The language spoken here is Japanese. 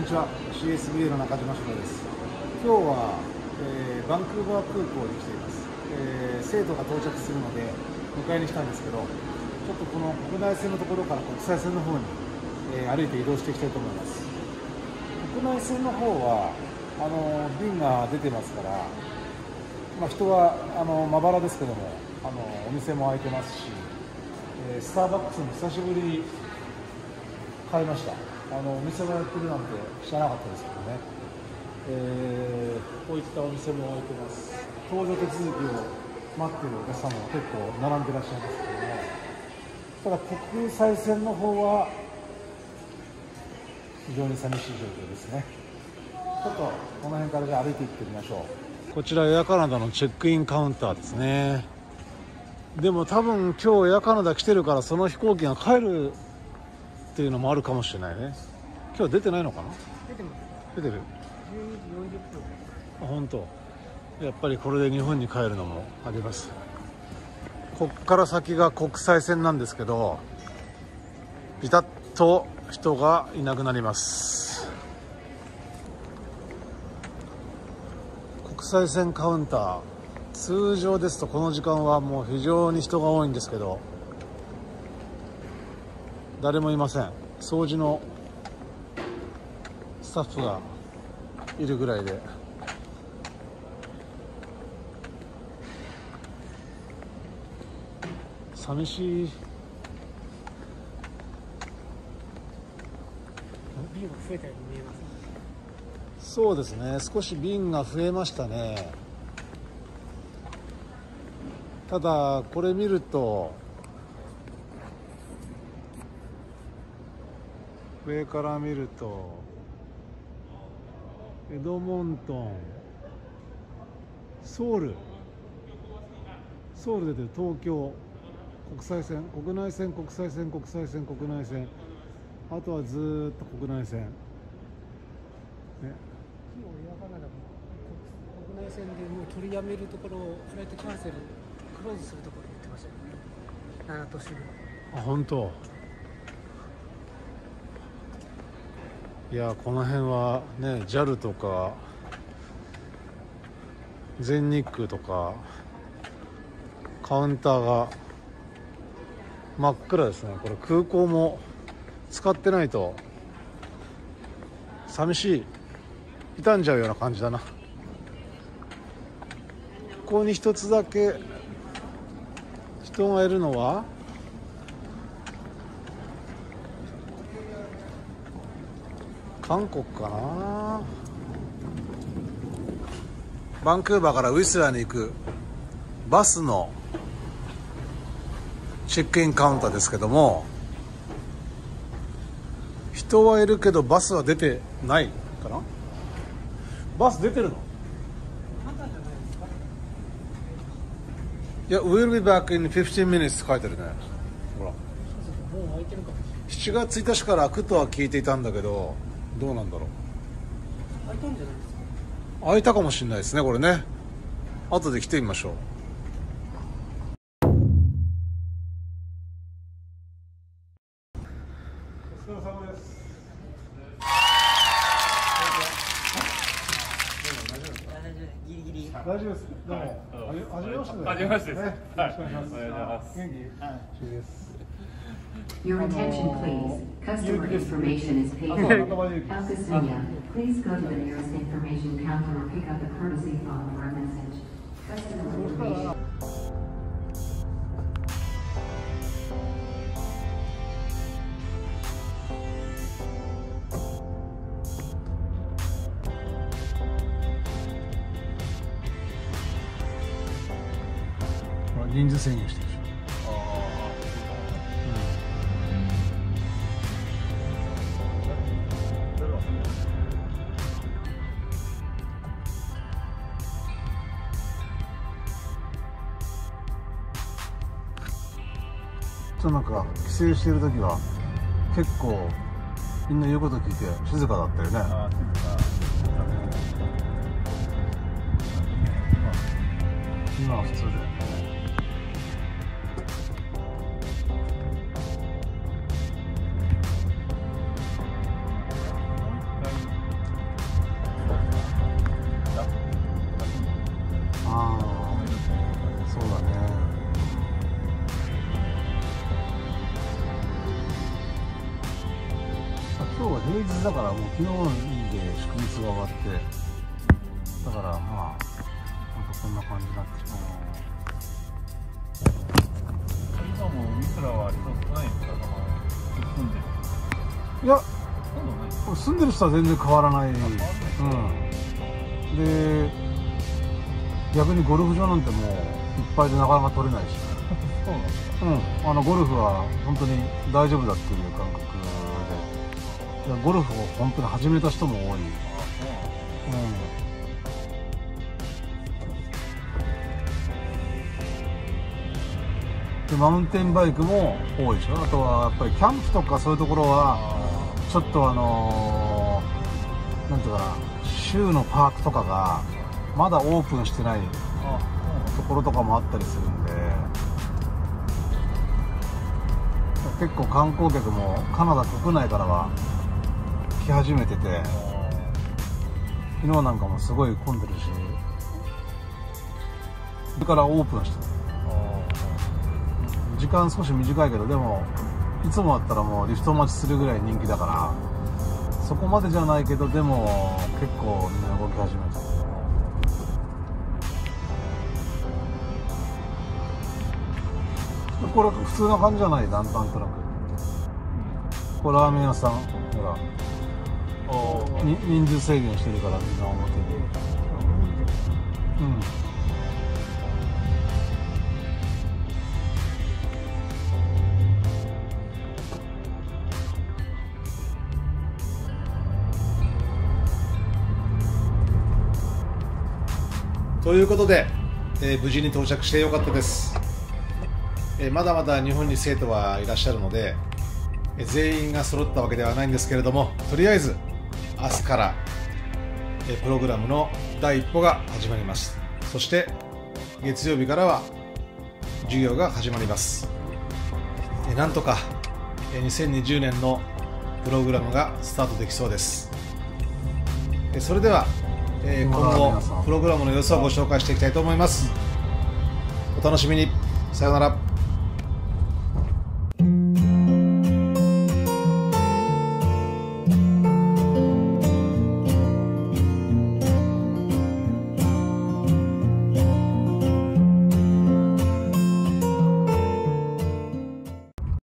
にちは。CSBA の中島翔です。今日は、えー、バンクーバー空港に来ています、えー、生徒が到着するので迎えに来たんですけどちょっとこの国内線のところから国際線の方に、えー、歩いて移動していきたいと思います。国内線の方はあの便が出てますから、まあ、人はあのまばらですけどもあのお店も開いてますし、え、スターバックスも久しぶりに買いました。あのお店もやってるなんて知らなかったですけどね、えー、こういったお店も開いてます。搭乗手続きを待っているお客様も結構並んでいらっしゃいますけども。ただ国際線の方は非常に寂しい状況ですね。ちょっとこの辺からじゃ歩いていってみましょう。こちらエアカナダのチェックインカウンターですね。でも多分今日エアカナダ来てるからその飛行機が帰るっていうのもあるかもしれないね。今日出てないのかな？出てます。出てる。12時40分。あ本当。やっぱりこれで日本に帰るのもあります。こっから先が国際線なんですけどビタッと人がいなくなります。国際線カウンター通常ですとこの時間はもう非常に人が多いんですけど誰もいません。掃除のスタッフがいるぐらいで。寂しい。便が増えたように見えますそうですね。少し便が増えましたね。ただこれ見ると上から見るとエドモントンソウル。ソウル出てる。東京。国際線。国内線国際線国際線国内線。あとはずっと国内線。ね。国内線でもう取りやめるところフライトキャンセルクローズするところ言ってましたよね。7都市部あ本当いやこの辺はね JAL とか全日空とかカウンターが真っ暗ですね。これ空港も使ってないと寂しい。傷んじゃうような感じだな。ここに一つだけ人がいるのは韓国かな。バンクーバーからウィスラーに行くバスのチェックインカウンターですけども人はいるけどバスは出てないかな。バス出てるの？いや「We'll be back in 15 minutes」って書いてるね。ほら。7月1日から開くとは聞いていたんだけどどうなんだろう。開いたんじゃないですか？開いたかもしれないですねこれね。後で来てみましょう。お疲れ様です。ギリギリ大丈夫です。どうも。はじめまして。はじめましてです。ねよろしくお願いします。お願いします。元気？はい。です Your attention, please. Customer information is paid for. Alcasunia, please go to the nearest information counter or pick up the courtesy phone for a message. Customer information. Ninja. となんか帰省してる時は結構みんな言うこと聞いて静かだったよね。あ今は普通だよね今日は平日だからもう昨日で祝日が終わってだからまあほんとこんな感じになってる今もミスラは人少ないんですかその住んでるいやほとんどない住んでる人は全然変わらない、うん、で逆にゴルフ場なんてもういっぱいでなかなか取れないし、そうなんですかうん、あのゴルフは本当に大丈夫だっていう感覚でゴルフを本当に始めた人も多い、うん、でマウンテンバイクも多いでしょ。あとはやっぱりキャンプとかそういうところはあちょっとあのーなんていうかな州のパークとかがまだオープンしてないところとかもあったりするんで。結構観光客もカナダ国内からは来始めてて昨日なんかもすごい混んでるしそれからオープンして時間少し短いけどでもいつもだったらもうリフト待ちするぐらい人気だからそこまでじゃないけどでも結構みんな動き始めてるこれ普通な感じじゃない？なんとなくこれラーメン屋さん？ほら人数制限してるからみんな表に。うん。ということで、えー無事に到着してよかったです、えーまだまだ日本に生徒はいらっしゃるので、え全員が揃ったわけではないんですけれどもとりあえず明日から、えープログラムの第一歩が始まります。そして月曜日からは授業が始まります、えーなんとか、えー2020年のプログラムがスタートできそうです。えーそれでは、えー今後プログラムの様子をご紹介していきたいと思います。お楽しみに。さようなら